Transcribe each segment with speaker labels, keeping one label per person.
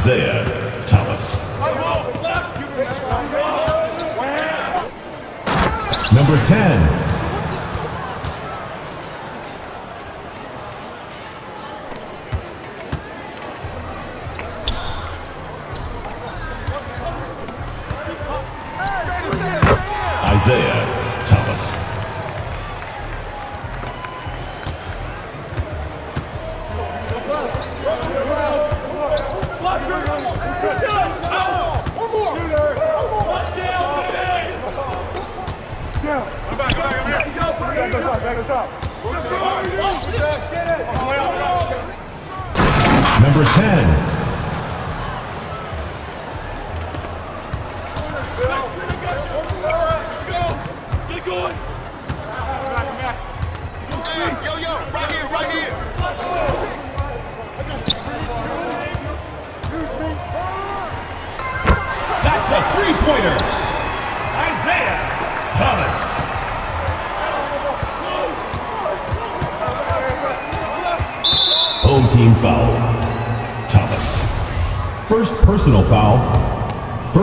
Speaker 1: Isaiah.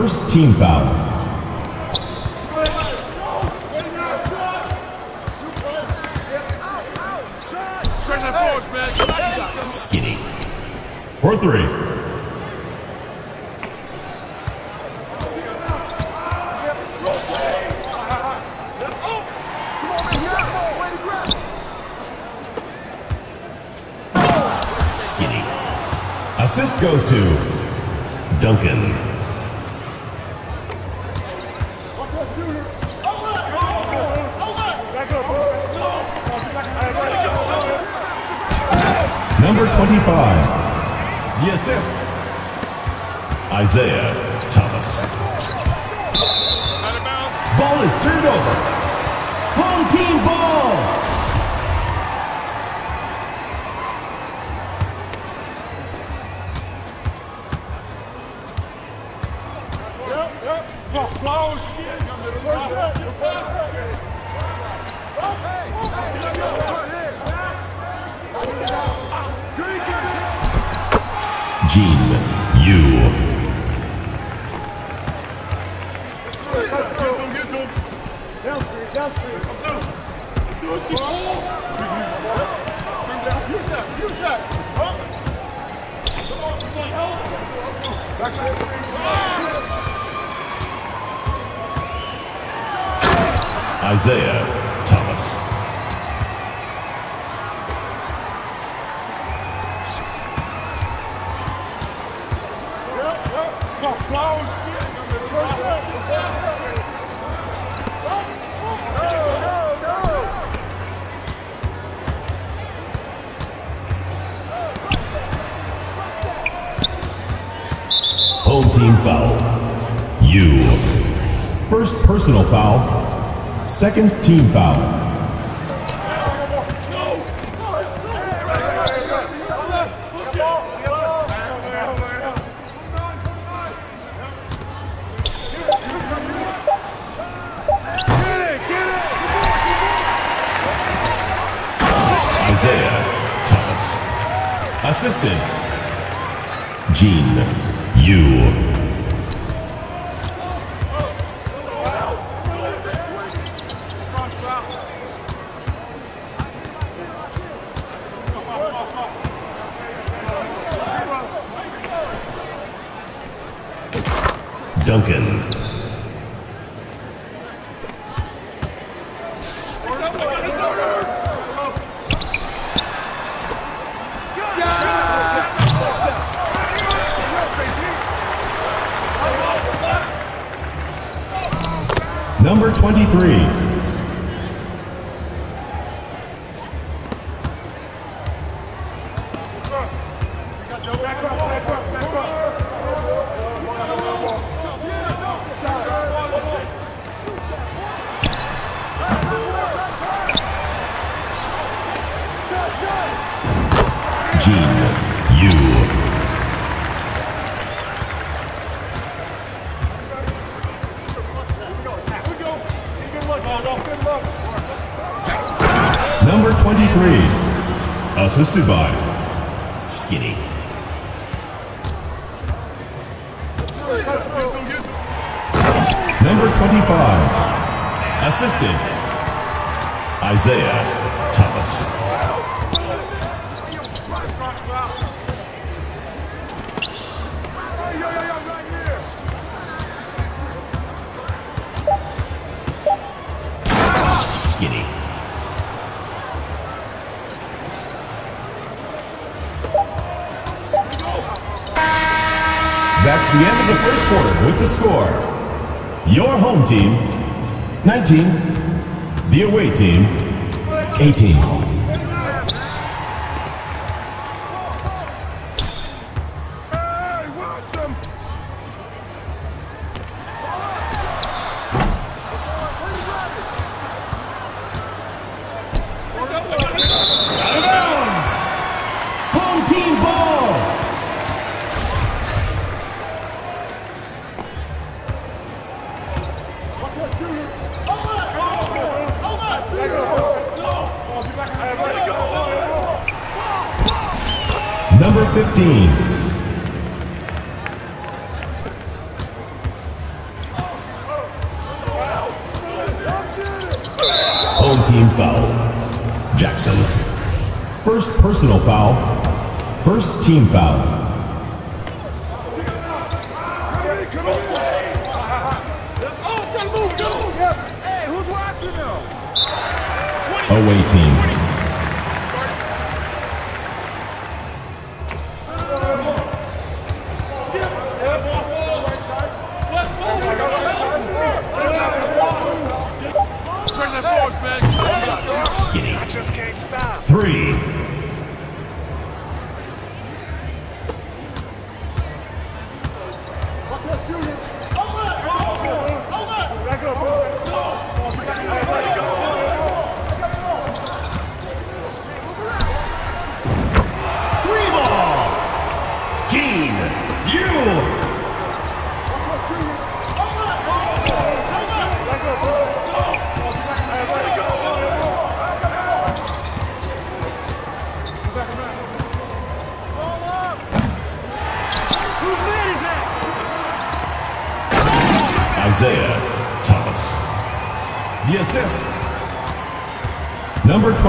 Speaker 1: First team foul. Back to the Isaiah Thomas. Home team foul. You. First personal foul Second team foul. assisted by Your home team, 19. The away team, 18.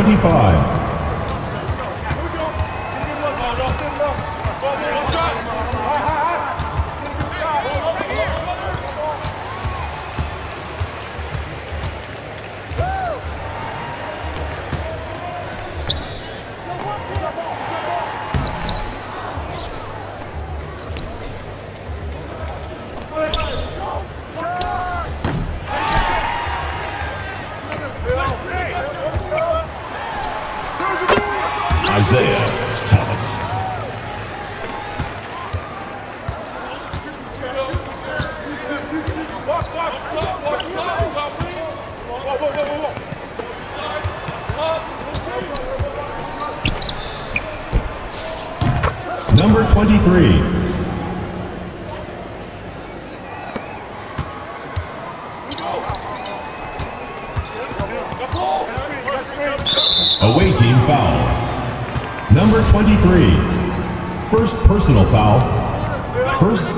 Speaker 1: 25. Isaiah.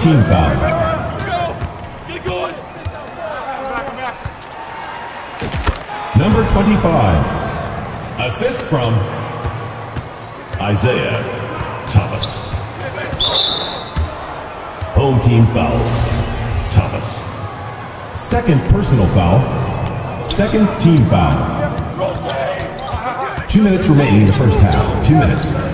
Speaker 1: team foul. Number 25, assist from Isaiah Thomas. Home team foul, Thomas. Second personal foul, second team foul. Two minutes remaining in the first half, two minutes.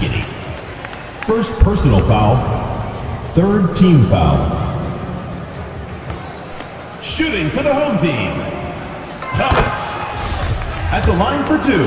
Speaker 1: Skinny. First personal foul. Third team foul. Shooting for the home team. Thomas. At the line for two.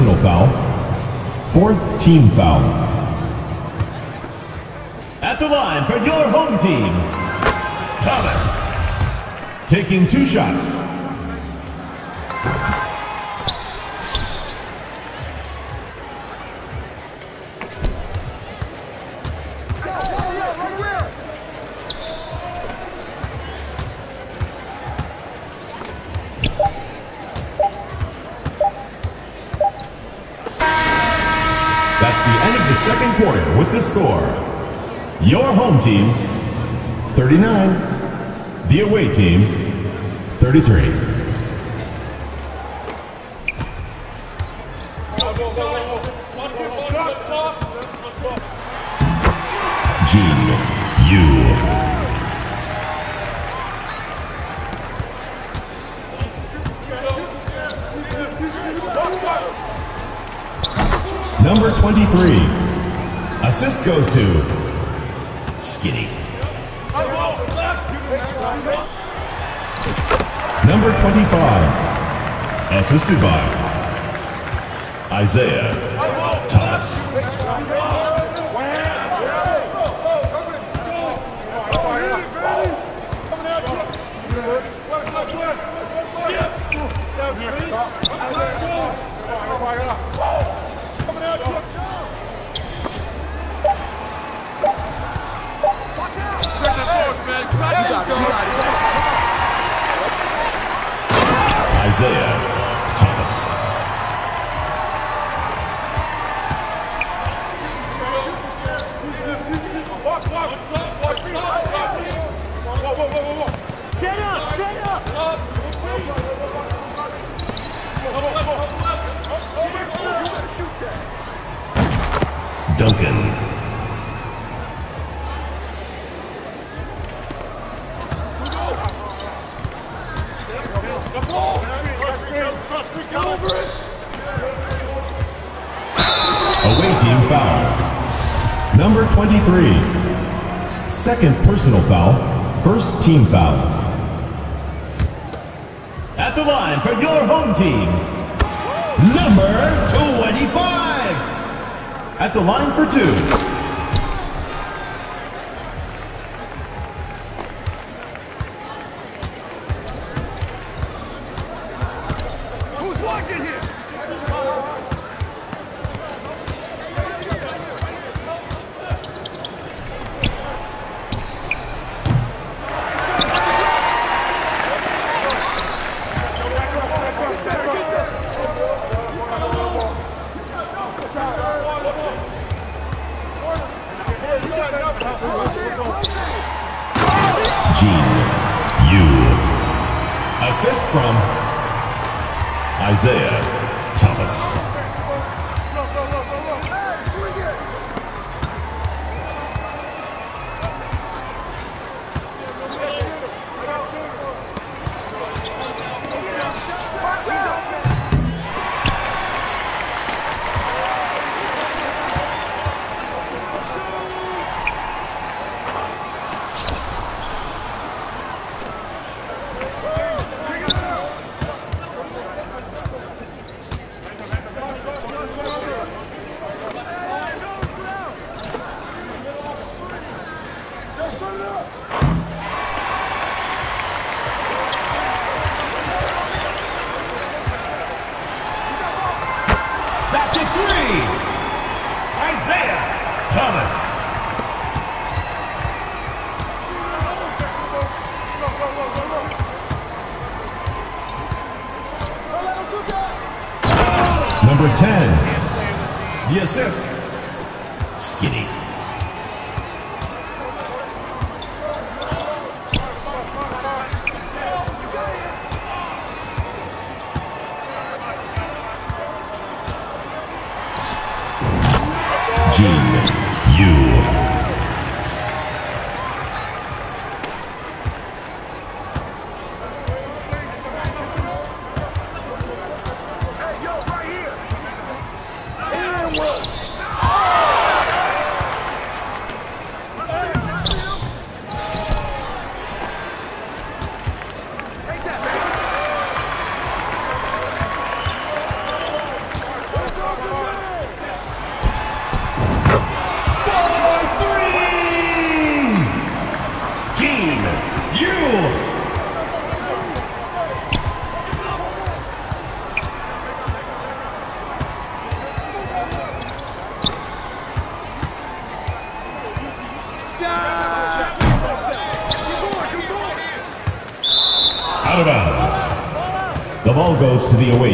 Speaker 1: Personal foul. Fourth team foul. At the line for your home team. Thomas. Taking two shots. Your by Isaiah Duncan. Away team foul. Number 23. Second personal foul. First team foul. At the line for your home team. Number 25. At the line for two.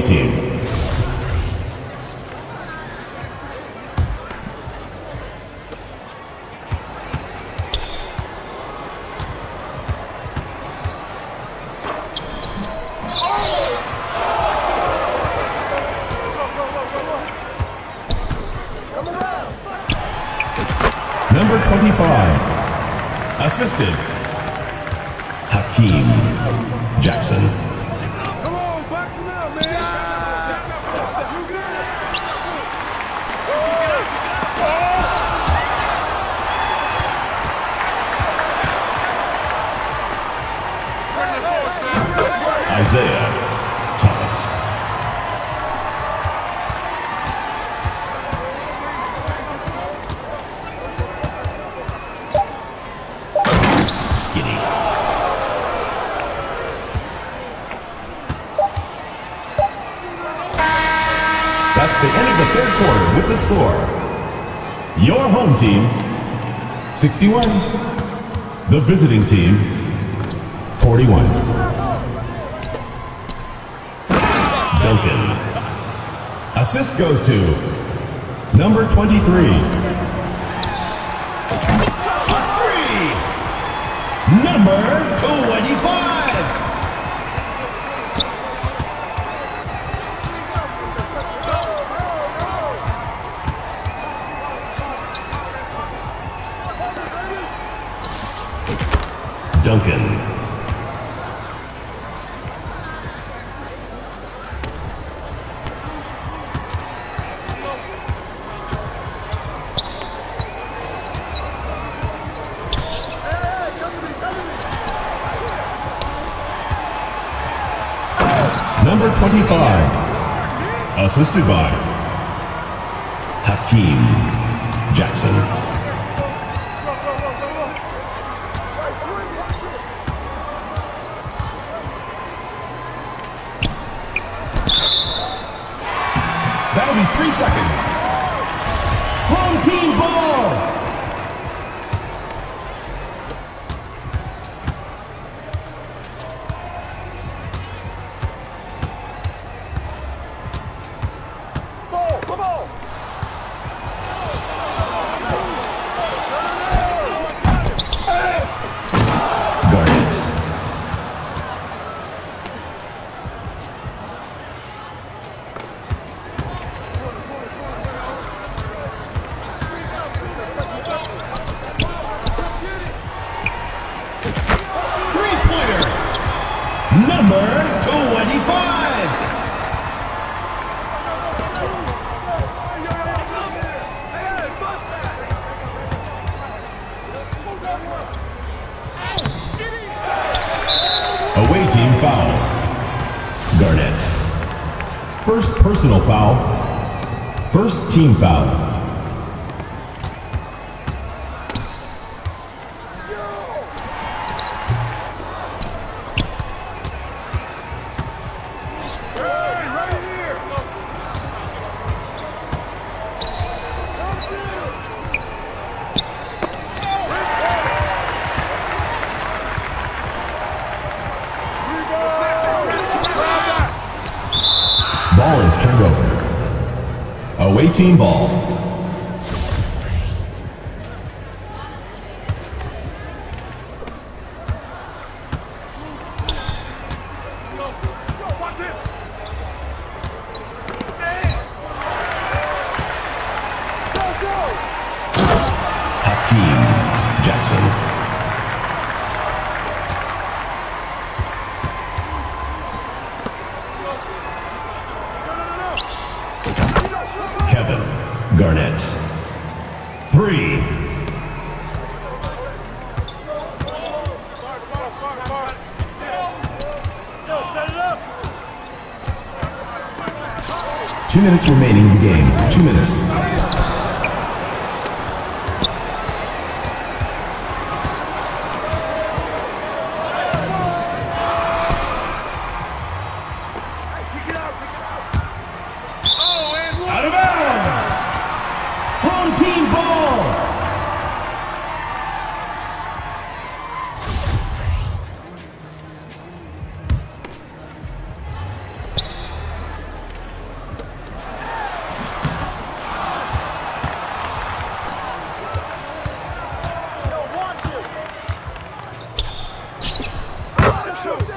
Speaker 1: Community. 61. The visiting team, 41. Duncan. Assist goes to number 23. That'll be three seconds. Home team ball. personal foul, first team foul.
Speaker 2: Steamball.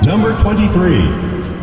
Speaker 1: Number 23.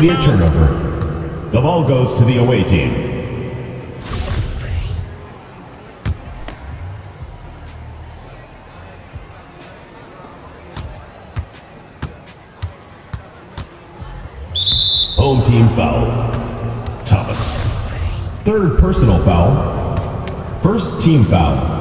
Speaker 1: be a turnover. The ball goes to the away team. Home team foul. Thomas. Third personal foul. First team foul.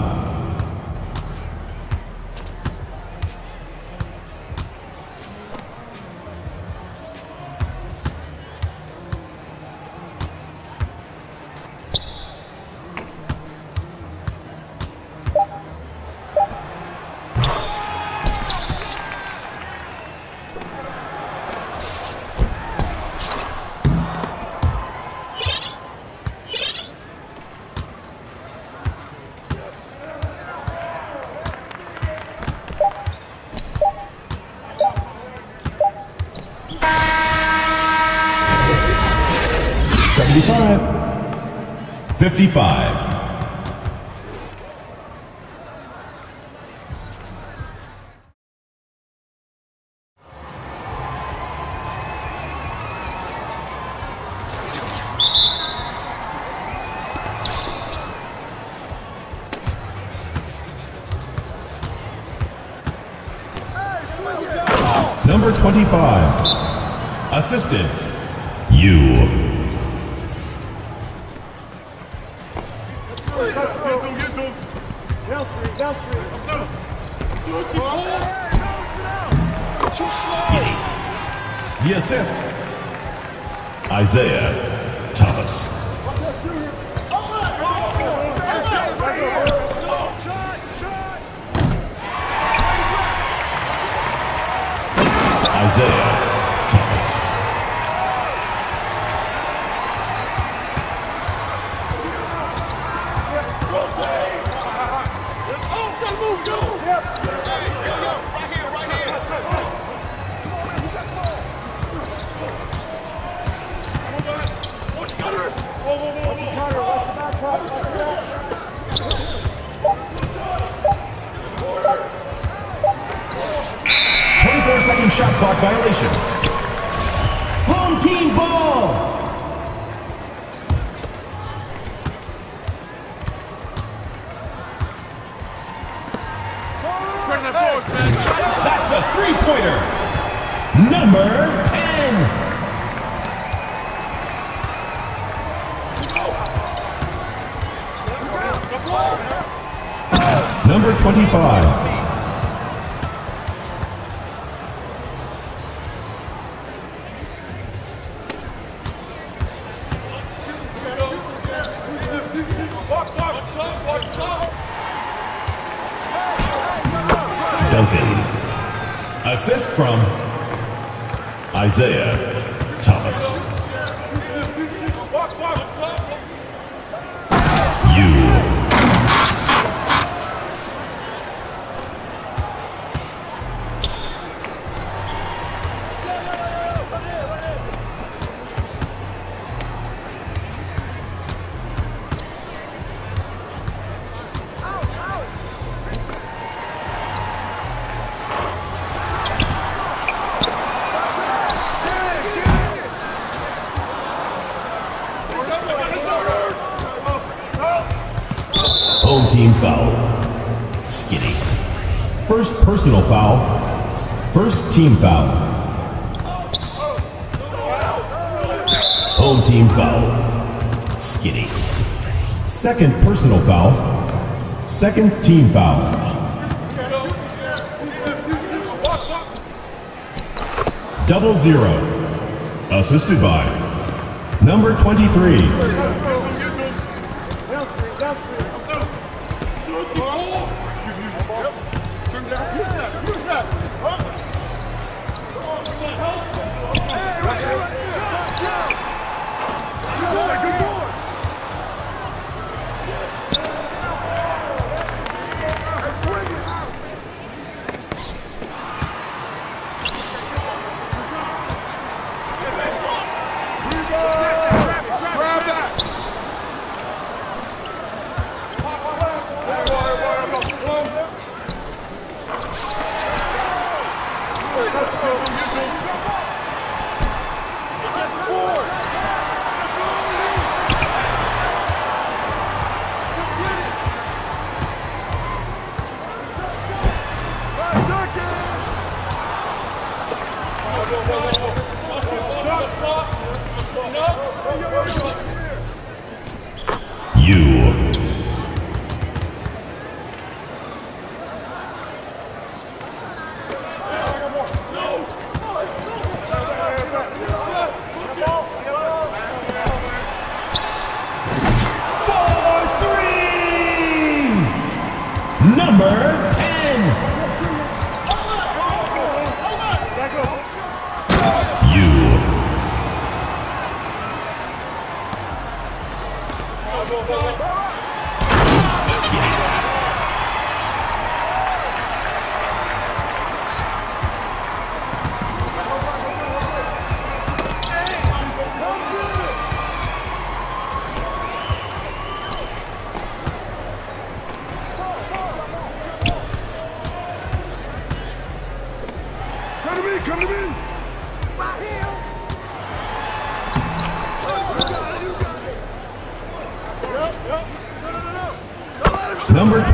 Speaker 1: assisted. You. Skip. The assist. Isaiah Thomas. Isaiah shot clock violation. Home team ball. That's a three-pointer. Number 10. Number 25. Isaiah team foul. Home team foul. Skinny. Second personal foul. Second team foul. Double zero. Assisted by number 23.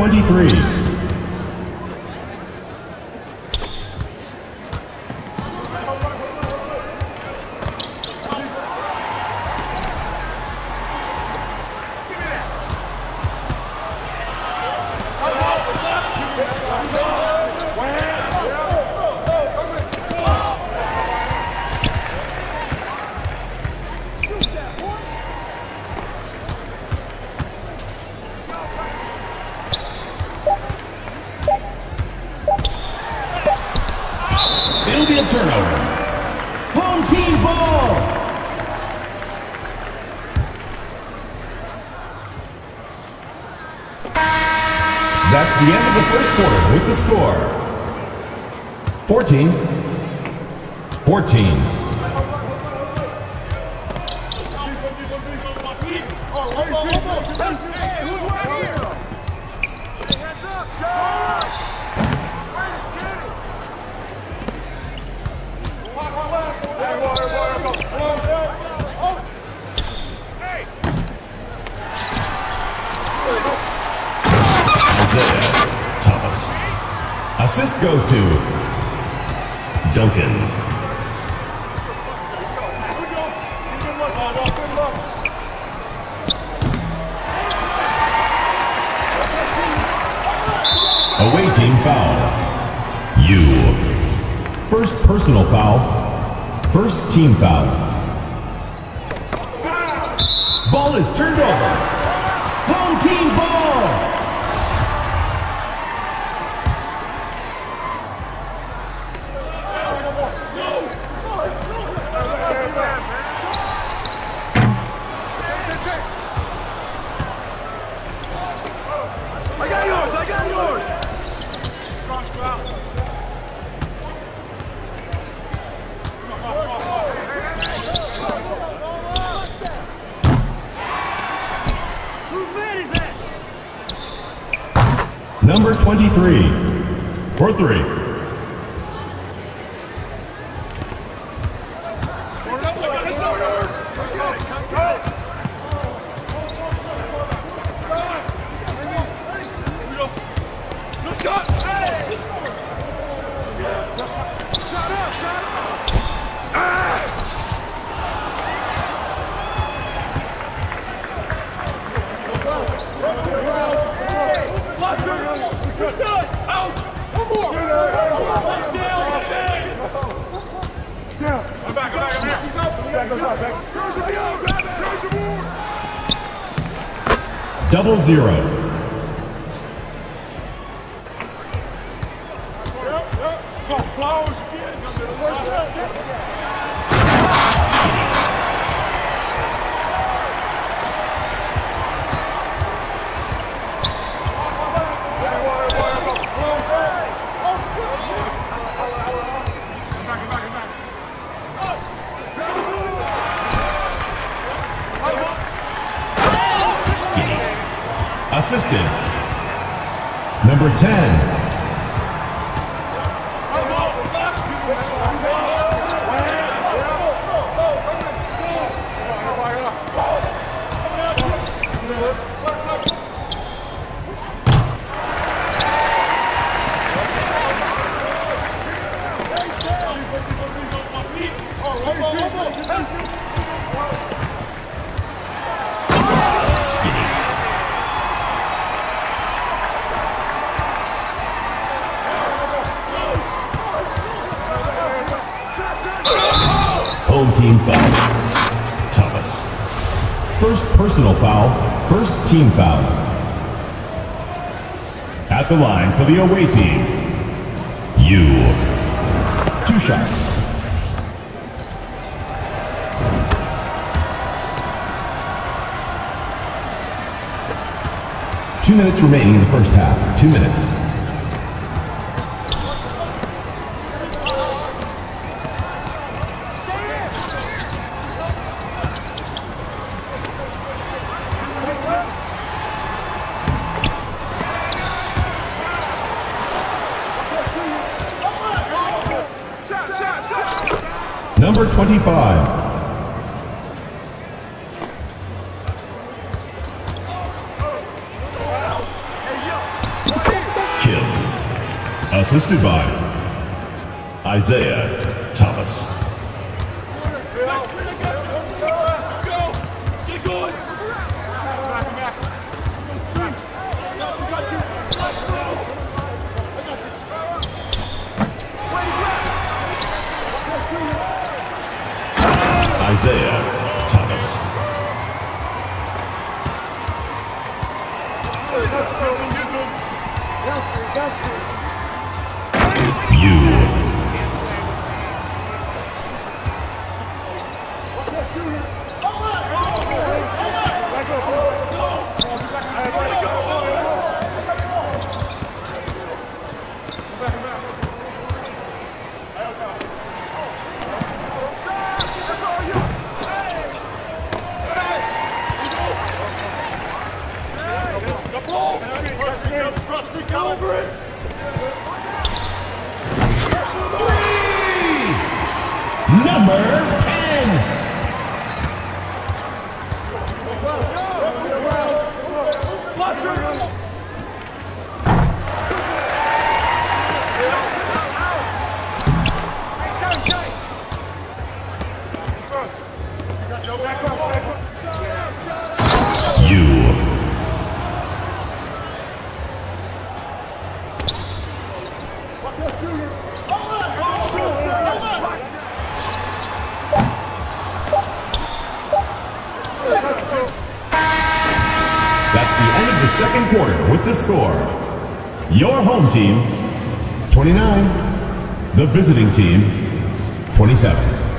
Speaker 1: 23. The end of the first quarter with the score 14 14. Assist goes to Duncan. Away team foul. You. First personal foul. First team foul. Ball is turned over. Home team ball. Home team foul. Thomas. First personal foul. First team foul. At the line for the away team. You. Two shots. Two minutes remaining in the first half. Two minutes. Assisted by Isaiah Thomas. 29. The visiting team, 27.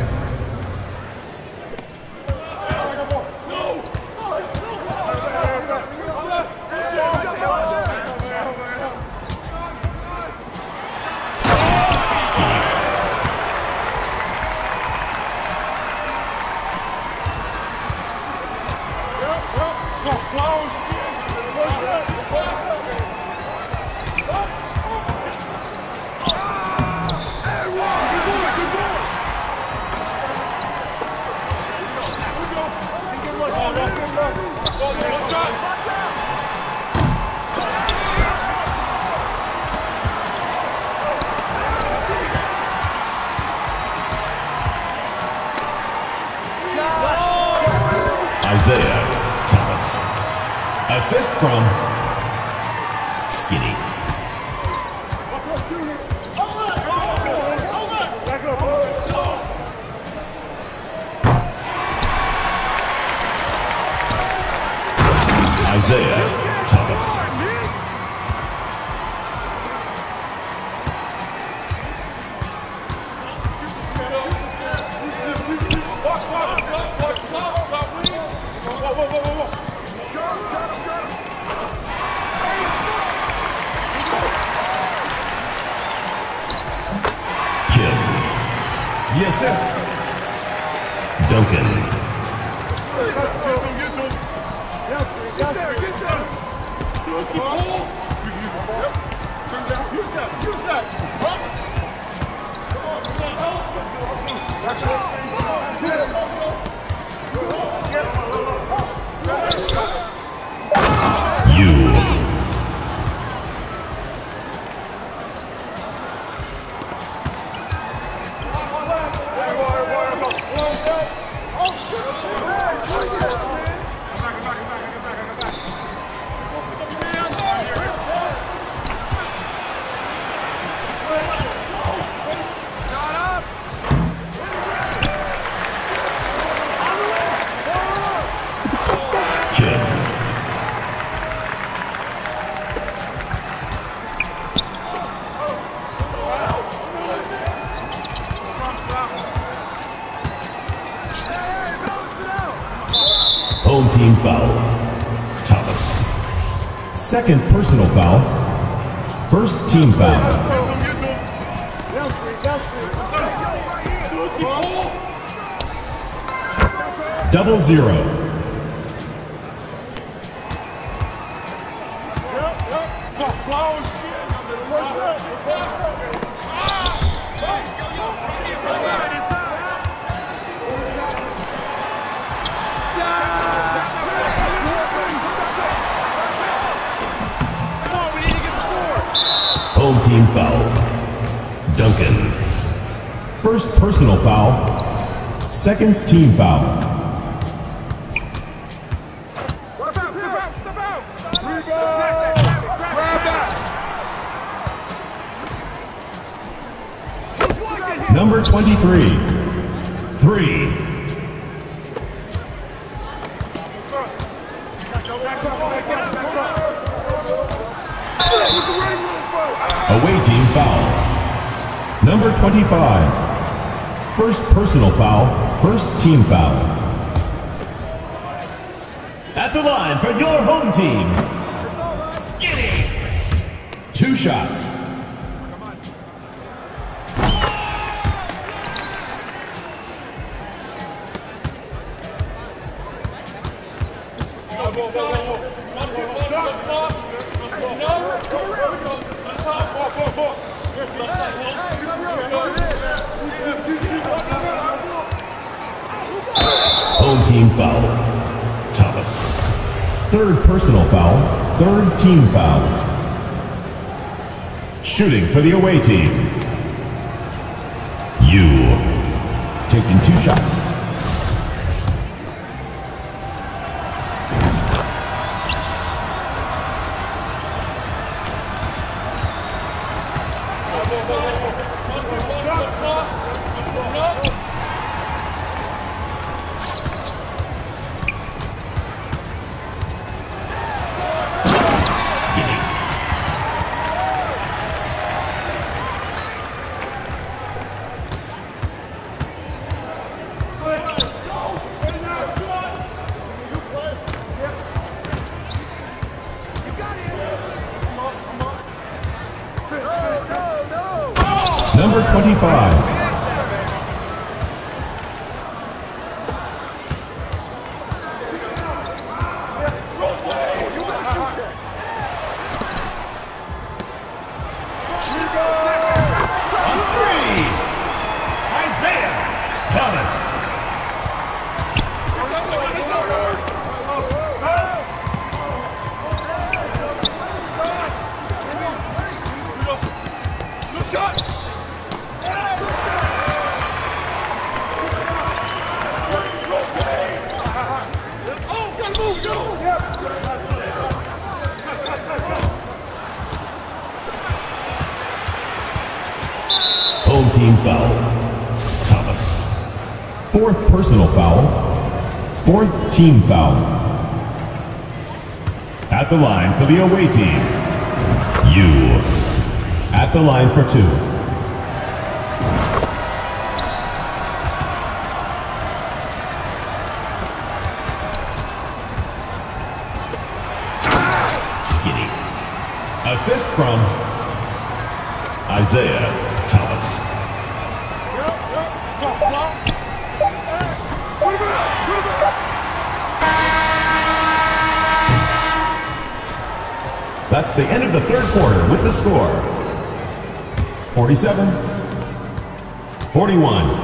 Speaker 1: Second personal foul. First team foul. Double zero. First personal foul, second team foul. Team Foul. The away team.
Speaker 3: Shot. Oh.
Speaker 1: Home team foul. Thomas. Fourth personal foul. Fourth team foul. At the line for the away team. You. At the line for two. Skinny. Assist from Isaiah Thomas. That's the end of the third quarter with the score 47 41.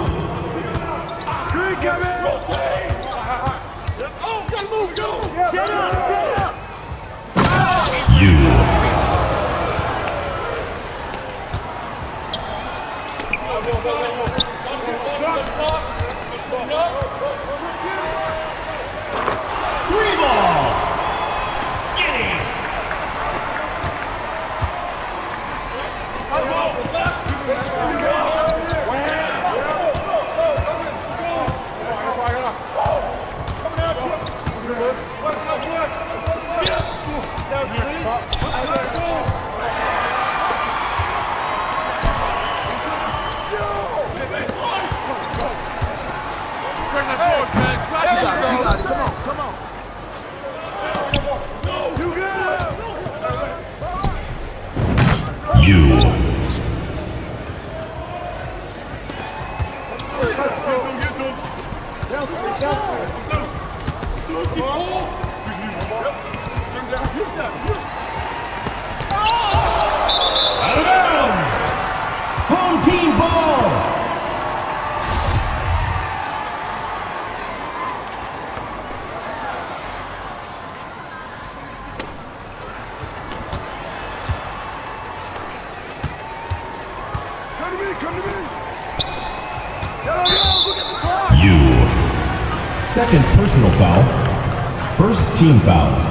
Speaker 1: Foul.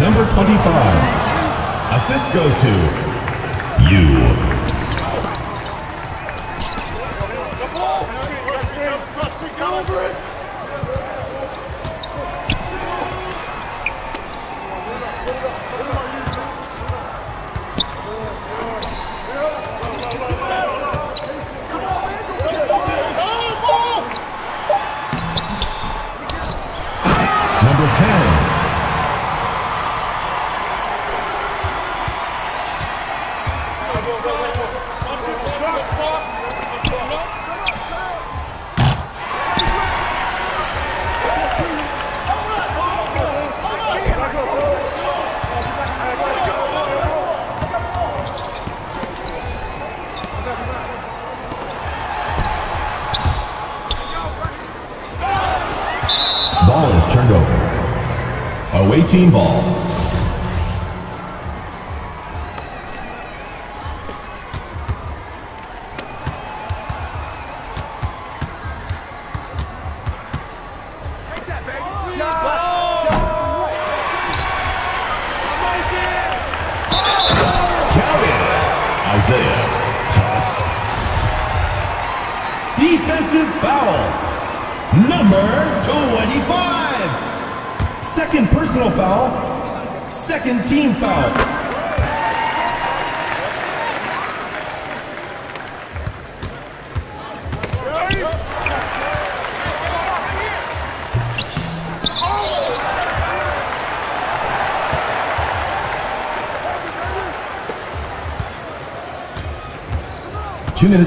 Speaker 1: Number 25. Assist goes to you. team ball.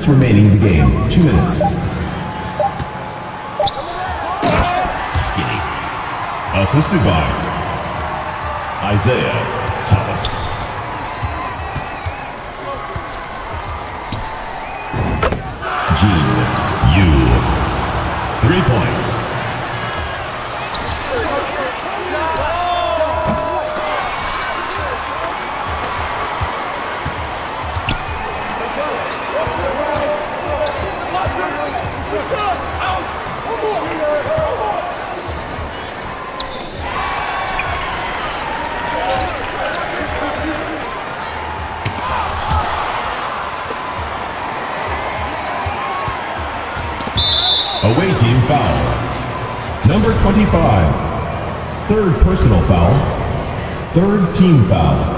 Speaker 1: minutes remaining in the game. Two minutes. Skinny. Assisted by Isaiah Thomas. Team Foul.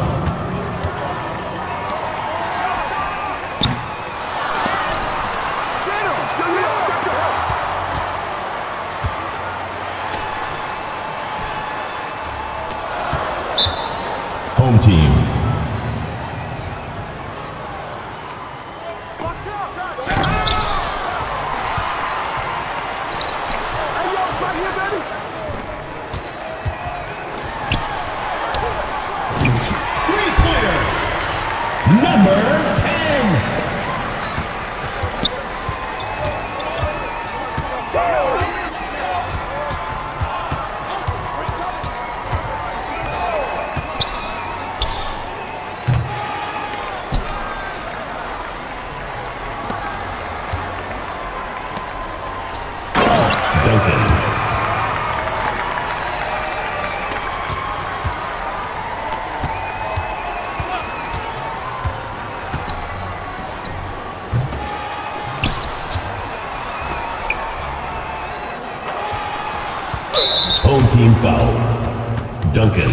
Speaker 1: Duncan.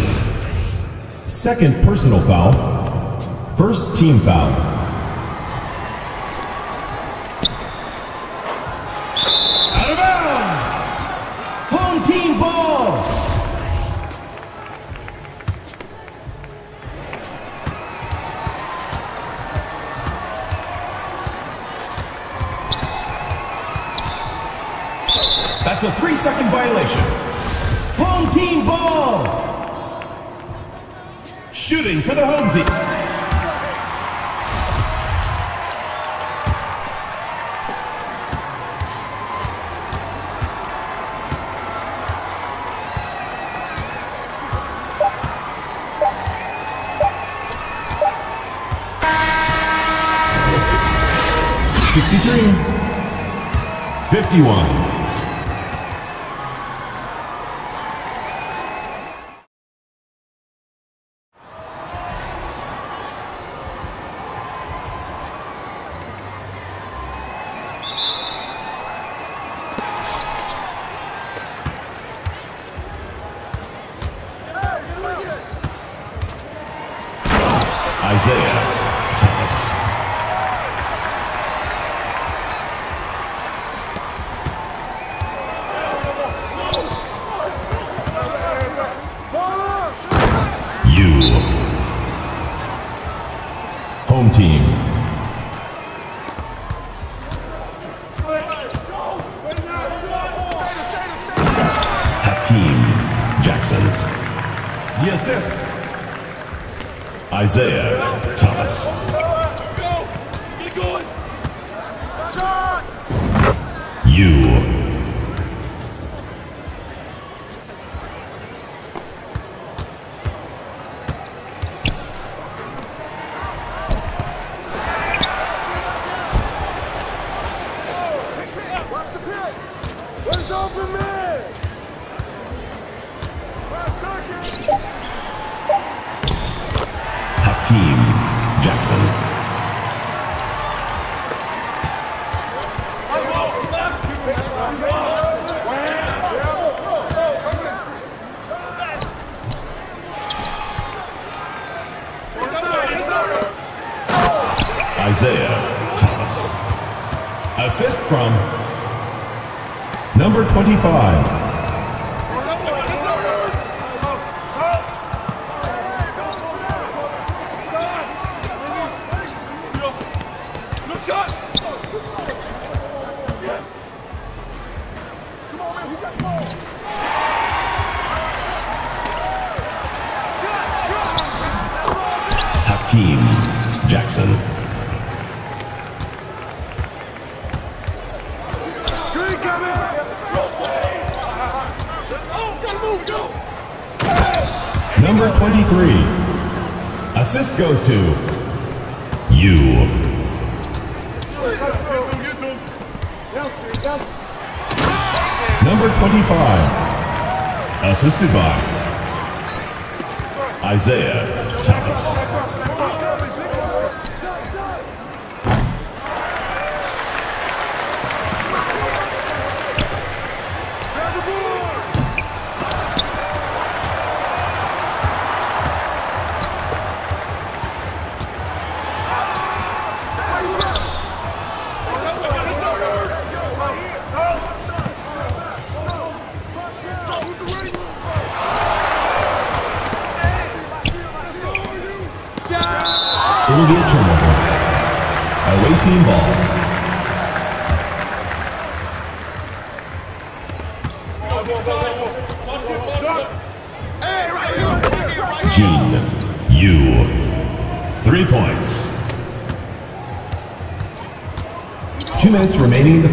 Speaker 1: Second personal foul. First team foul. 51. Jackson. The assist, Isaiah Thomas. Assist goes to you. Number 25, assisted by Isaiah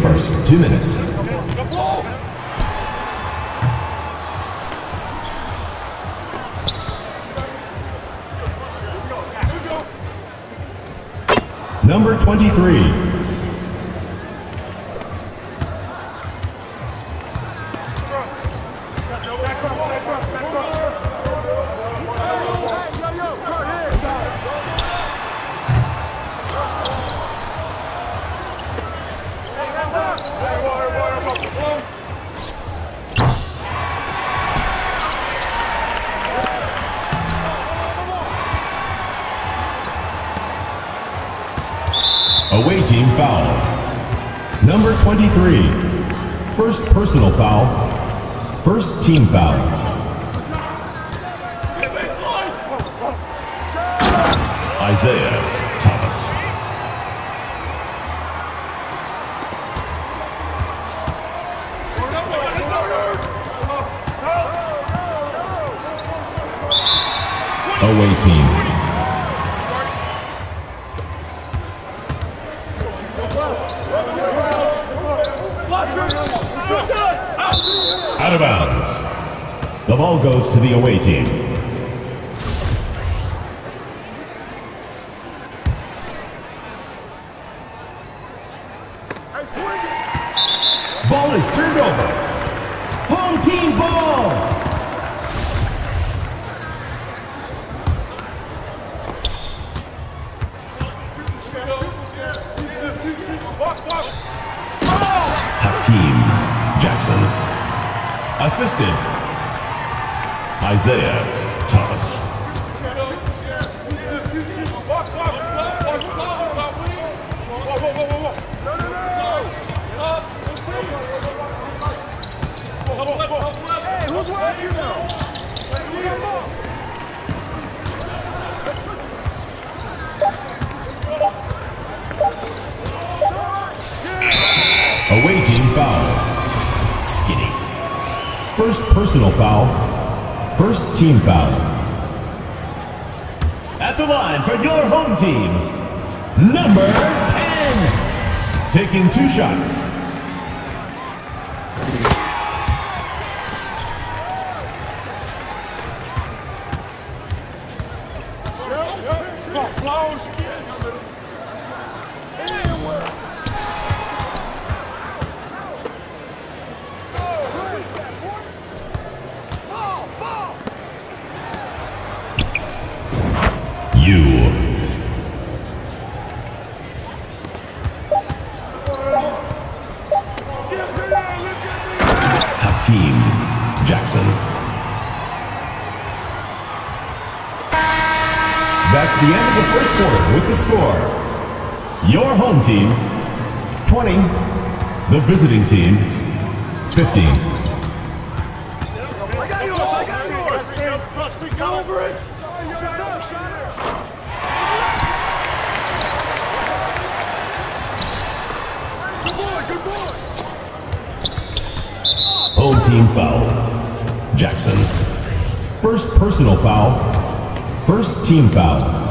Speaker 1: first two minutes. personal foul. First team foul. the away team. That's the end of the first quarter with the score. Your home team, 20. The visiting team, 15. Home team foul. Jackson. First personal foul First team foul.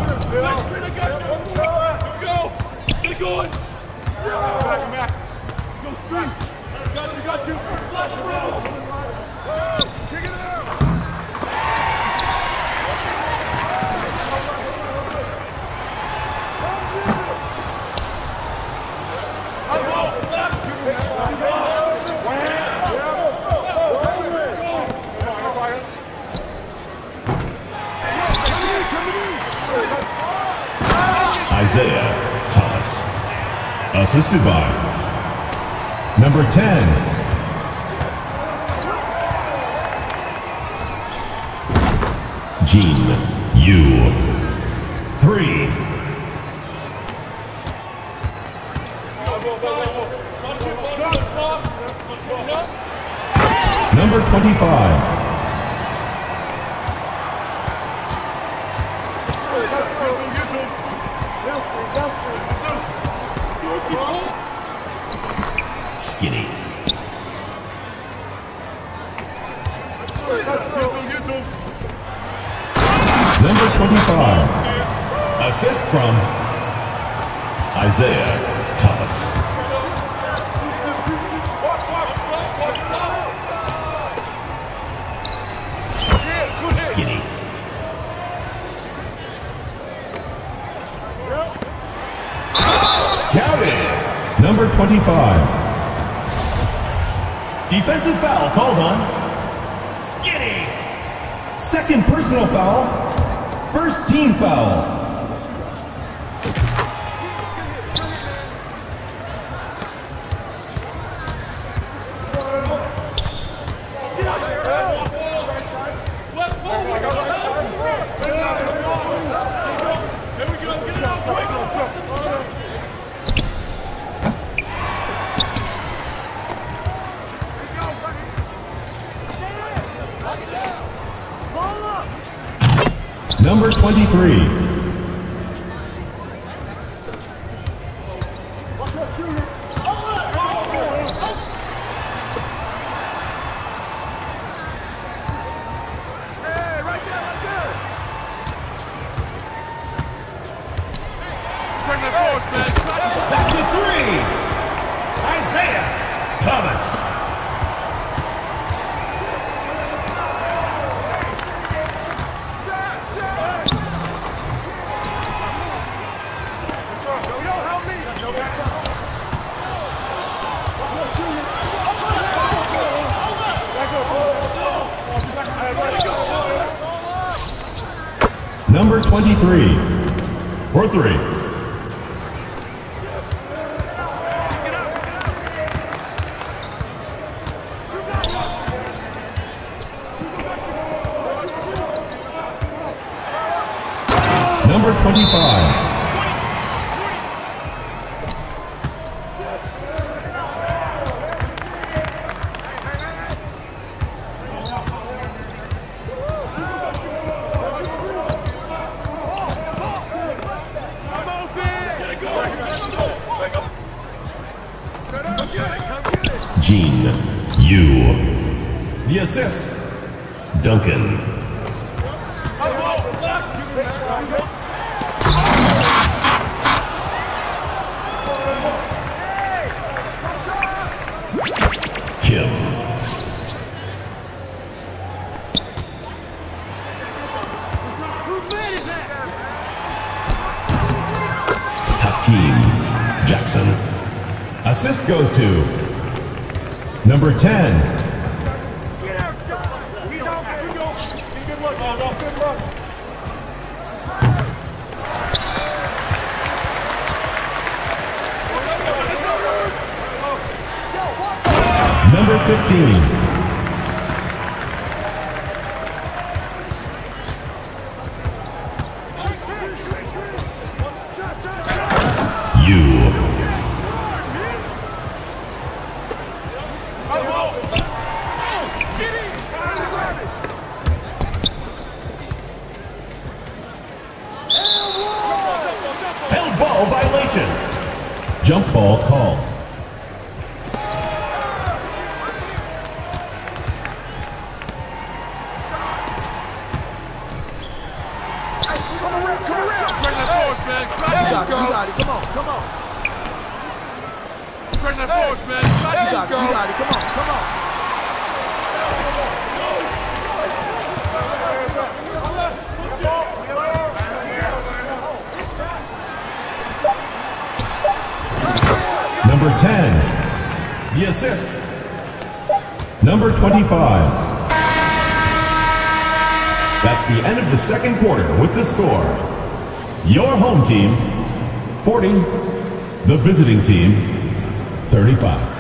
Speaker 1: assisted by number 10, 23 for three. number 10. The assist. Number 25. That's the end of the second quarter with the score. Your home team, 40. The visiting team, 35.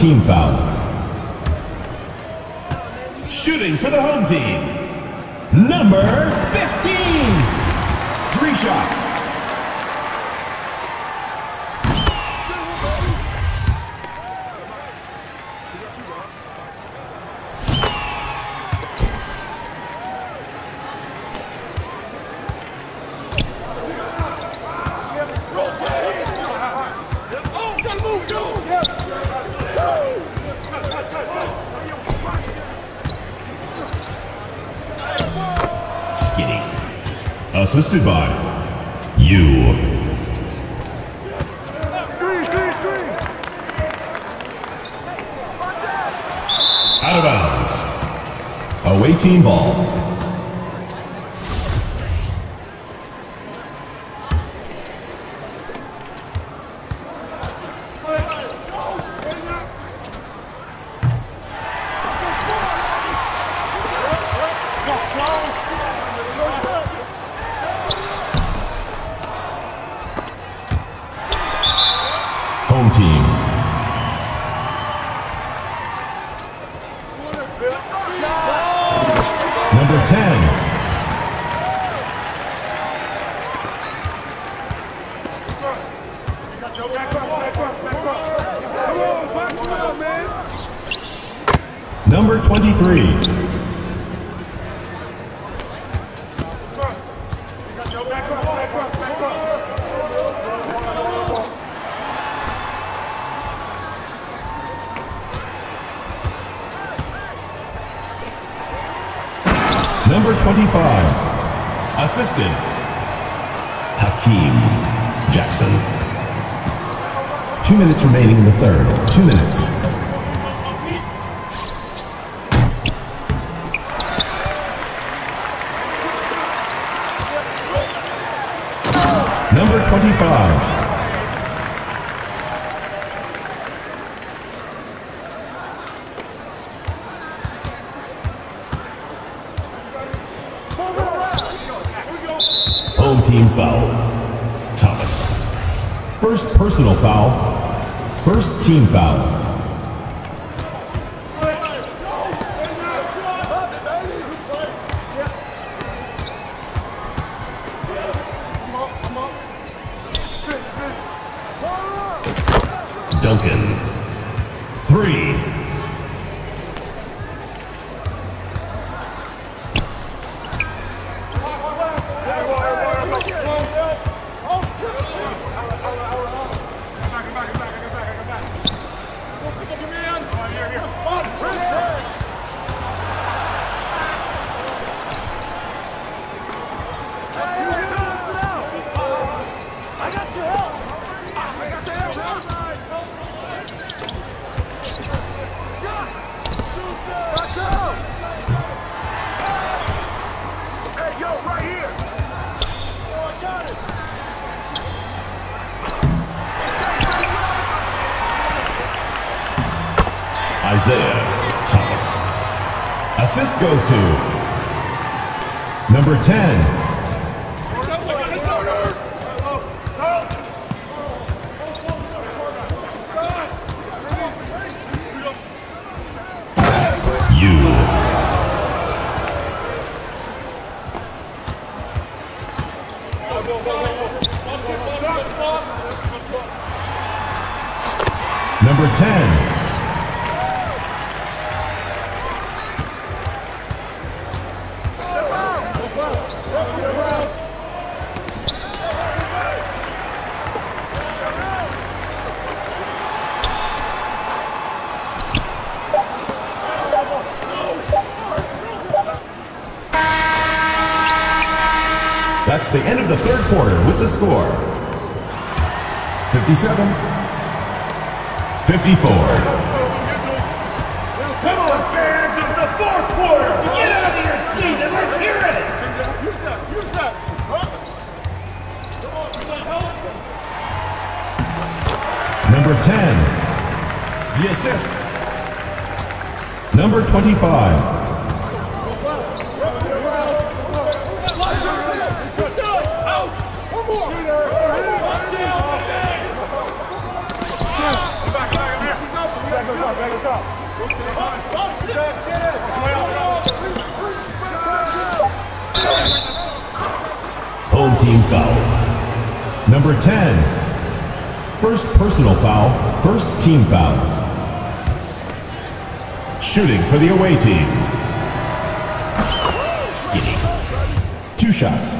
Speaker 1: Team Foul. assisted by you.
Speaker 2: Screen, screen, screen.
Speaker 1: Out of bounds. Away team ball. Team foul. Number 10, you. Number 10, score 57 54.
Speaker 2: Come on, fans. It's the fourth quarter. Get out of your seat and let's hear it.
Speaker 3: Use that, use that.
Speaker 1: Number 10, the assist. Number 25, home team foul. Number 10, first personal foul, first team foul. Shooting for the away team. Skinny. Two shots.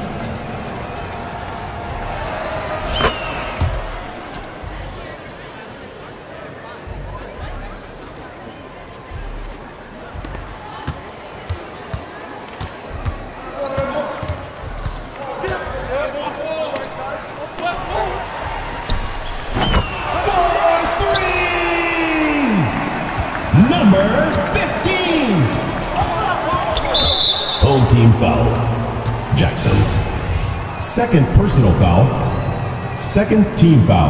Speaker 1: Second team foul.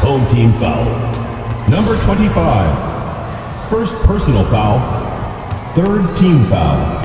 Speaker 1: Home team foul. Number 25. First personal foul. Third team foul.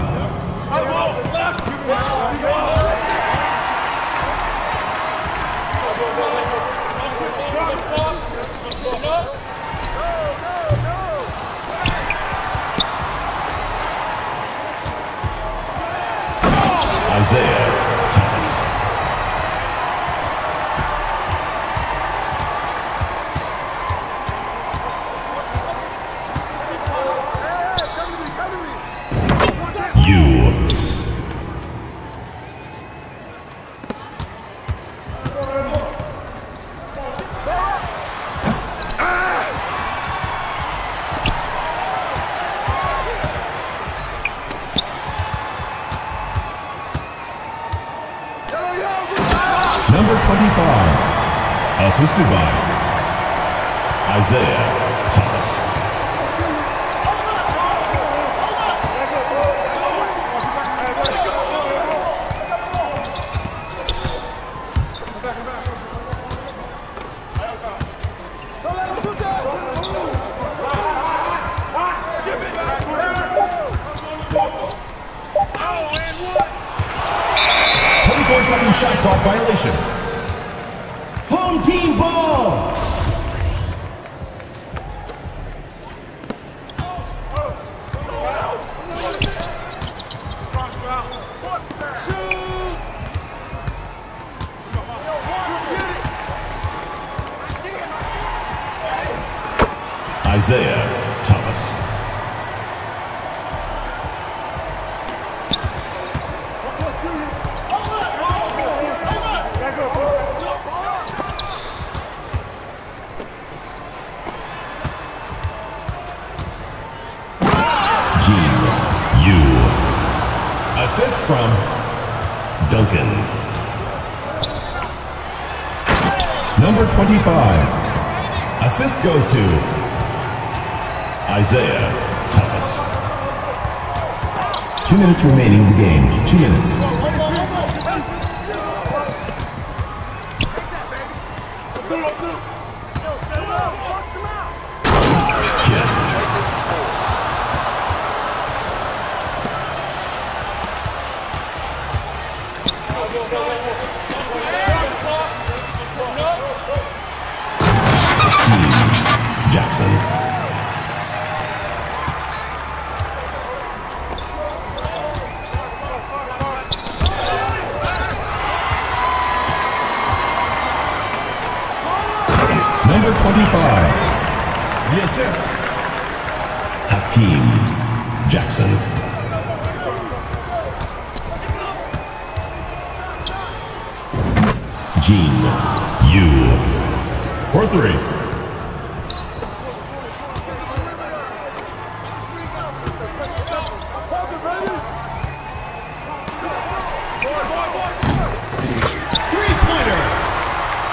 Speaker 1: remaining in the game. Two minutes.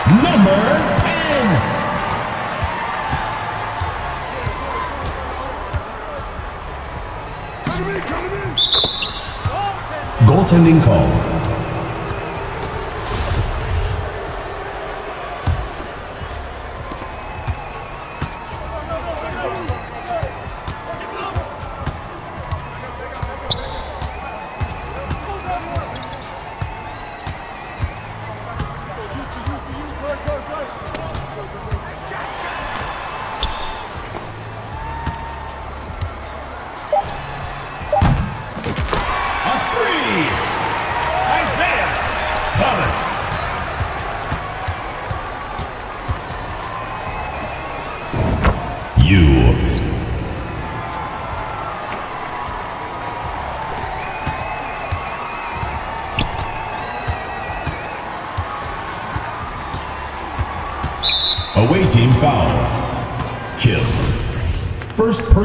Speaker 1: number 10. Goaltending call.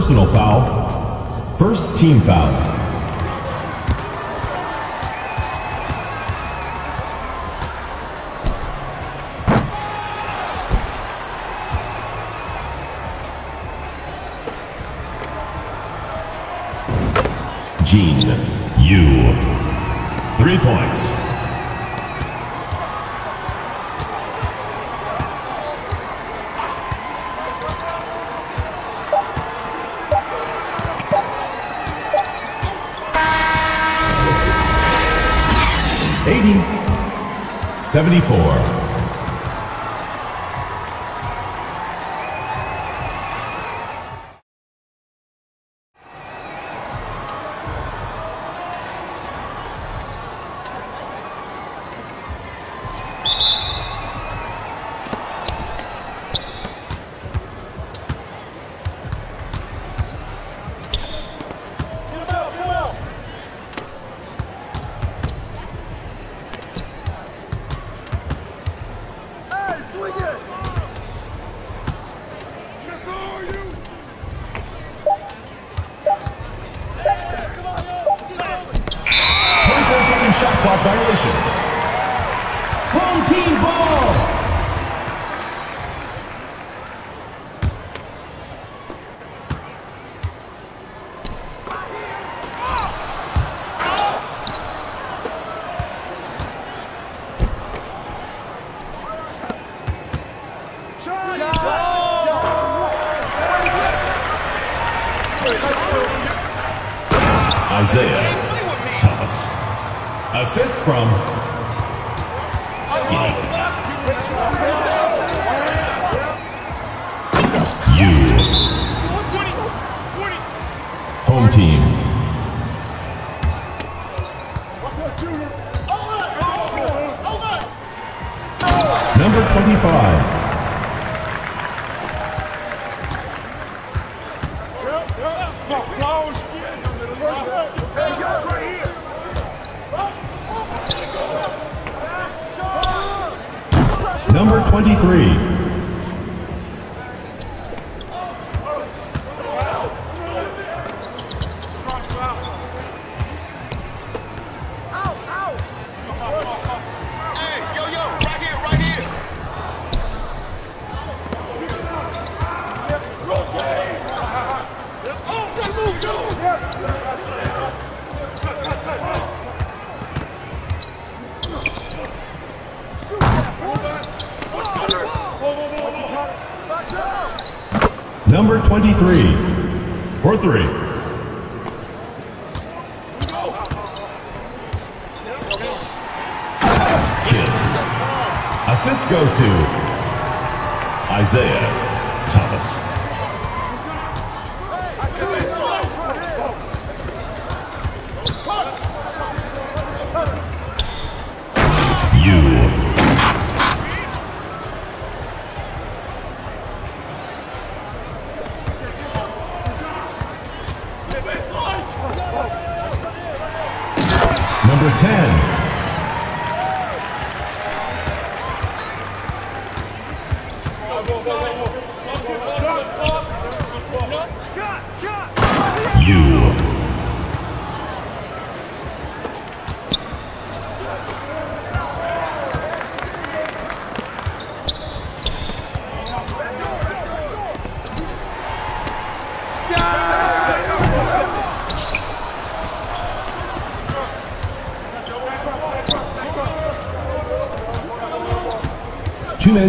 Speaker 1: personal foul, first team foul. Isaiah Thomas. Assist from Skinny.
Speaker 4: You.
Speaker 3: Home team. Number 25.
Speaker 1: Number 23. Three.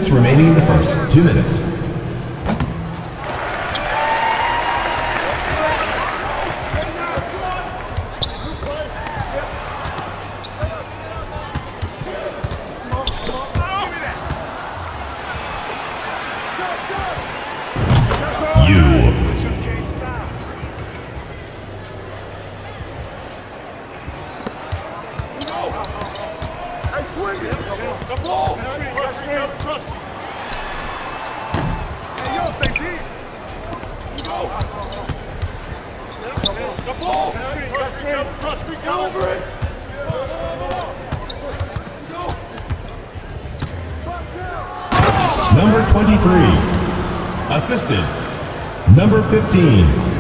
Speaker 1: Minutes remaining in the first. Two minutes. You.
Speaker 3: Swing it! Ball!
Speaker 2: Cross screen, cross screen. Hey, yo, say D.
Speaker 3: The ball!
Speaker 2: Cross screen, cross screen,
Speaker 3: Get over it!
Speaker 1: Number 23. Assisted. Number 15.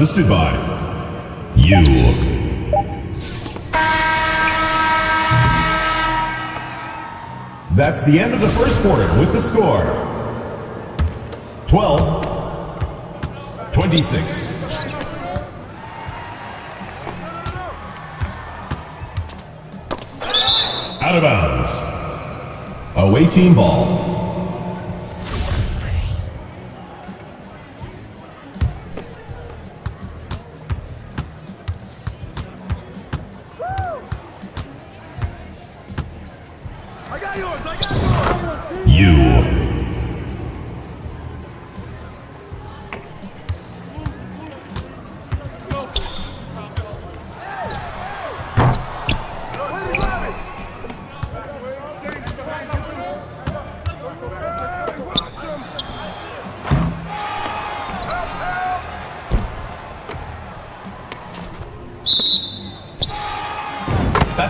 Speaker 1: Assisted by you. That's the end of the first quarter with the score 12 26. Out of bounds. Away team ball.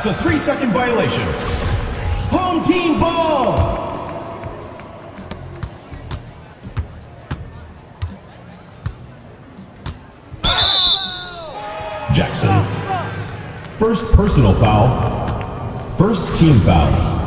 Speaker 1: That's a three-second violation. Home team ball! Jackson. First personal foul. First team foul.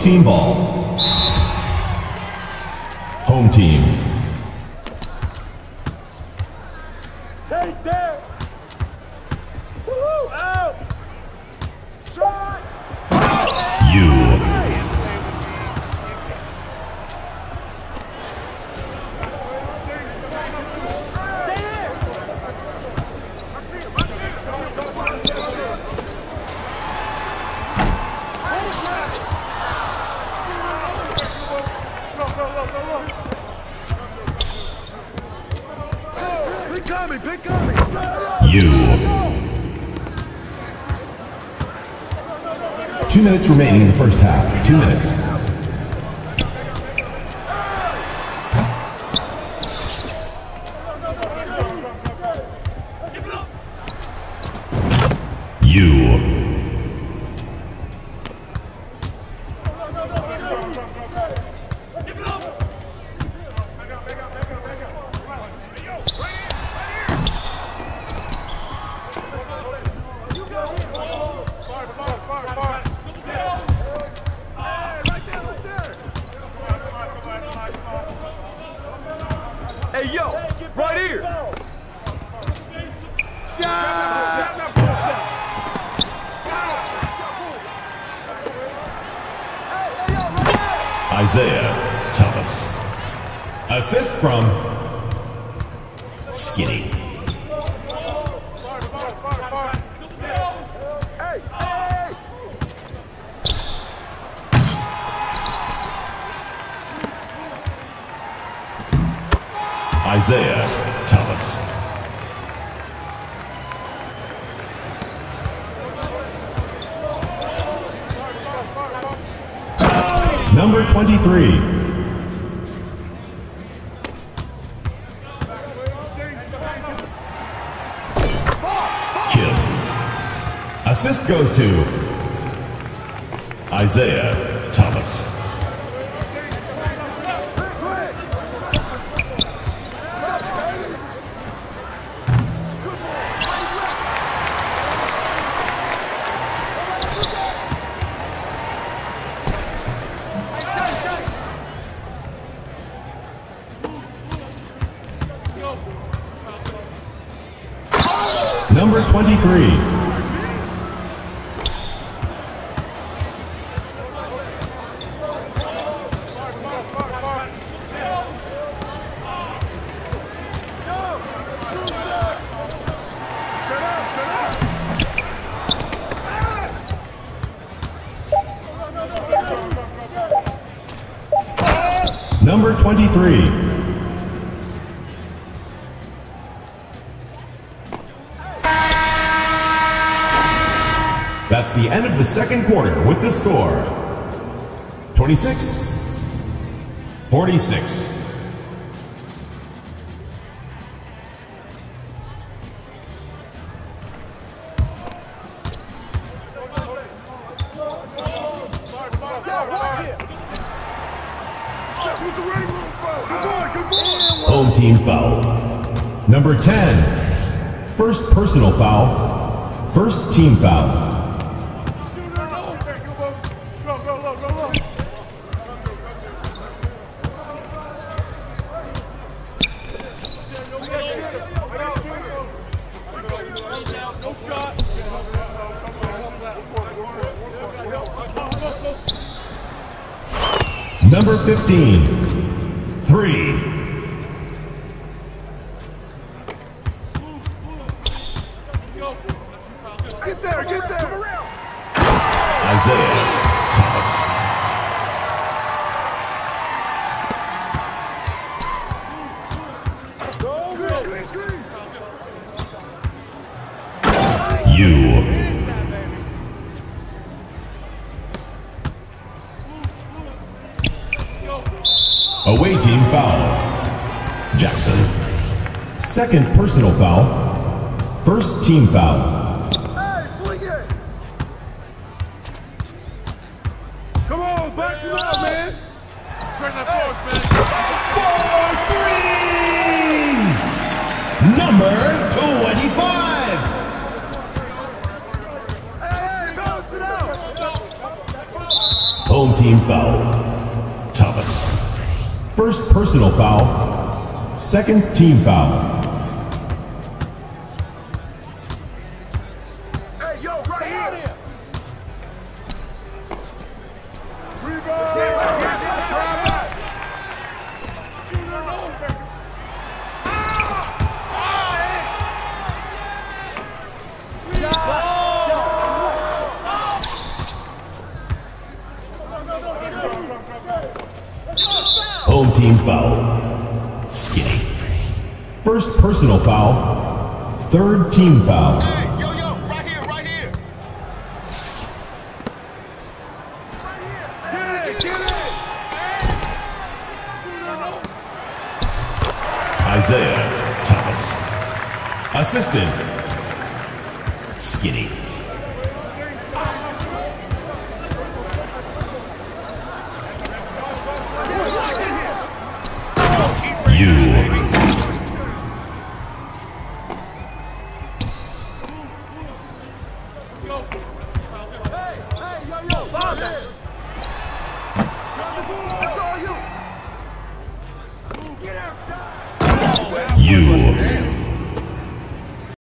Speaker 1: team ball. You. Two minutes remaining in the first half. Two minutes. 23. That's the end of the second quarter with the score 26 46.
Speaker 5: Yeah, watch it!
Speaker 2: The ring
Speaker 1: Home team foul. Number 10, first personal foul, first team foul. Number 15, Team Foul.